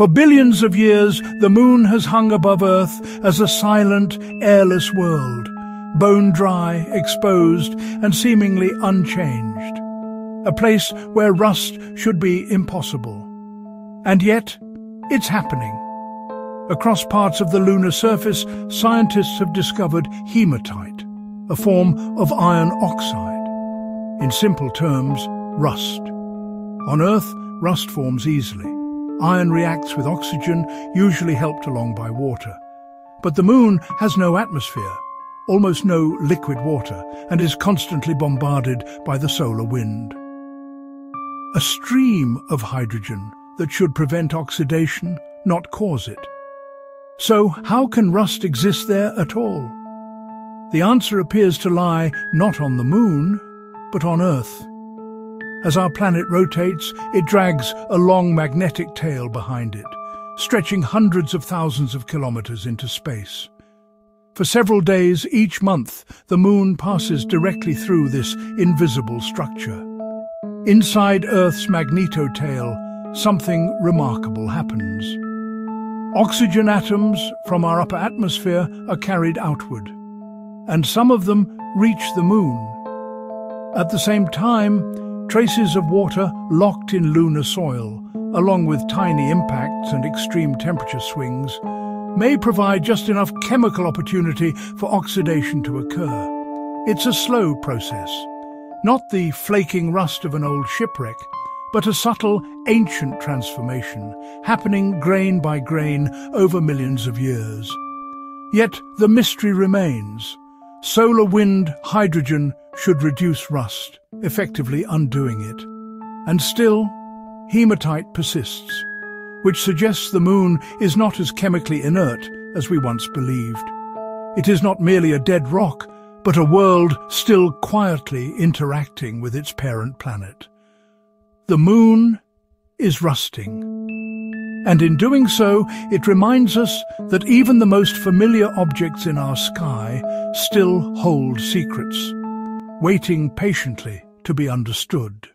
For billions of years, the moon has hung above Earth as a silent, airless world, bone dry, exposed, and seemingly unchanged. A place where rust should be impossible. And yet, it's happening. Across parts of the lunar surface, scientists have discovered hematite, a form of iron oxide. In simple terms, rust. On Earth, rust forms easily. Iron reacts with oxygen, usually helped along by water. But the moon has no atmosphere, almost no liquid water, and is constantly bombarded by the solar wind. A stream of hydrogen that should prevent oxidation, not cause it. So how can rust exist there at all? The answer appears to lie not on the moon, but on Earth. As our planet rotates, it drags a long magnetic tail behind it, stretching hundreds of thousands of kilometers into space. For several days each month, the moon passes directly through this invisible structure. Inside Earth's magnetotail, something remarkable happens. Oxygen atoms from our upper atmosphere are carried outward, and some of them reach the moon. At the same time, Traces of water locked in lunar soil, along with tiny impacts and extreme temperature swings, may provide just enough chemical opportunity for oxidation to occur. It's a slow process, not the flaking rust of an old shipwreck, but a subtle, ancient transformation, happening grain by grain over millions of years. Yet the mystery remains. Solar wind, hydrogen, should reduce rust, effectively undoing it. And still, hematite persists, which suggests the moon is not as chemically inert as we once believed. It is not merely a dead rock, but a world still quietly interacting with its parent planet. The moon is rusting. And in doing so, it reminds us that even the most familiar objects in our sky still hold secrets waiting patiently to be understood.